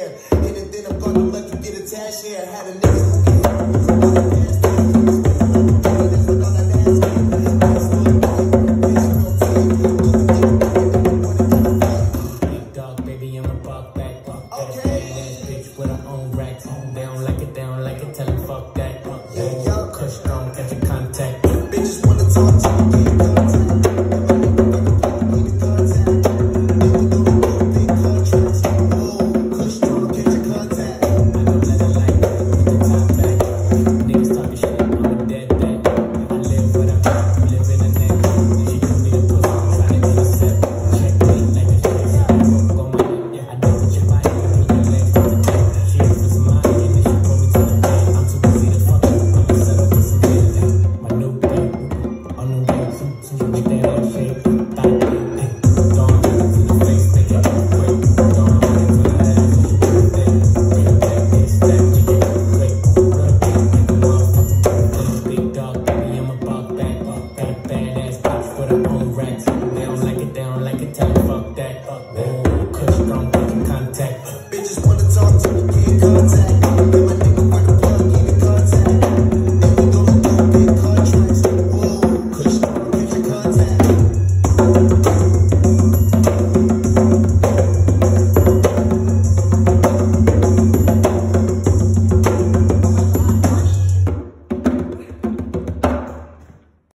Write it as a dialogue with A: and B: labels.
A: and then I'm gonna let you get attached here. Had a nigga who
B: way, some, some